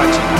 watching.